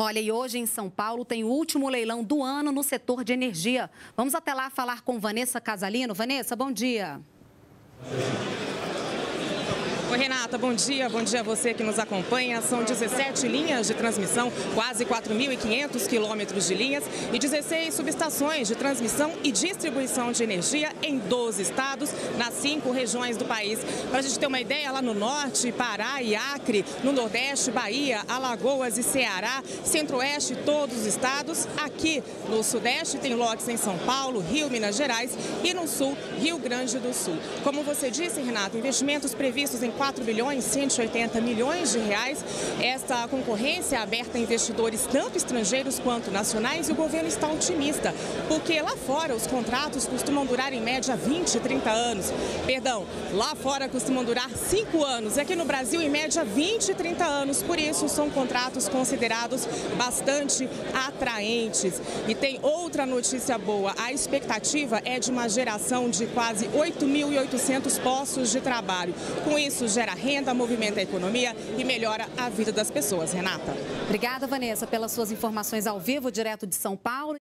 Olha, e hoje em São Paulo tem o último leilão do ano no setor de energia. Vamos até lá falar com Vanessa Casalino. Vanessa, bom dia. Oi, Renata, bom dia. Bom dia a você que nos acompanha. São 17 linhas de transmissão, quase 4.500 quilômetros de linhas e 16 subestações de transmissão e distribuição de energia em 12 estados, nas cinco regiões do país. Para a gente ter uma ideia, lá no norte, Pará e Acre, no nordeste, Bahia, Alagoas e Ceará, centro-oeste, todos os estados. Aqui no sudeste tem lotes em São Paulo, Rio, Minas Gerais e no sul, Rio Grande do Sul. Como você disse, Renato, investimentos previstos em 4 bilhões 180 milhões de reais. Esta concorrência é aberta a investidores tanto estrangeiros quanto nacionais e o governo está otimista, porque lá fora os contratos costumam durar em média 20, 30 anos. Perdão, lá fora costumam durar 5 anos, aqui no Brasil em média 20, 30 anos. Por isso são contratos considerados bastante atraentes. E tem outra notícia boa, a expectativa é de uma geração de quase 8.800 postos de trabalho. Com gera renda, movimenta a economia e melhora a vida das pessoas. Renata. Obrigada, Vanessa, pelas suas informações ao vivo, direto de São Paulo.